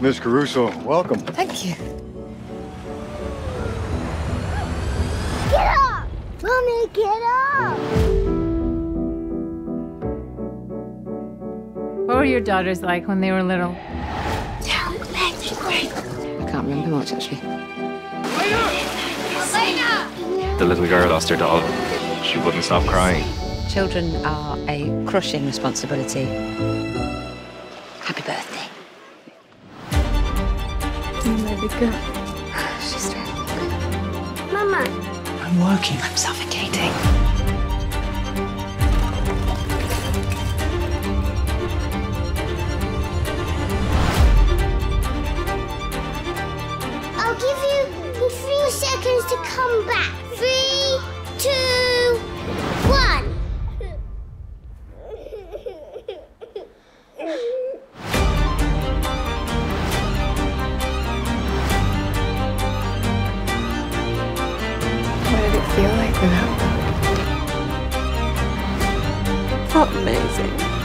Miss Caruso, welcome. Thank you. Get up! Mommy, get up! What were your daughters like when they were little? Don't let. I can't remember much actually. The little girl lost her doll. She wouldn't stop crying. Children are a crushing responsibility. Happy birthday. She's very Mama, I'm working. I'm suffocating. I'll give you three seconds to come back. Felt amazing.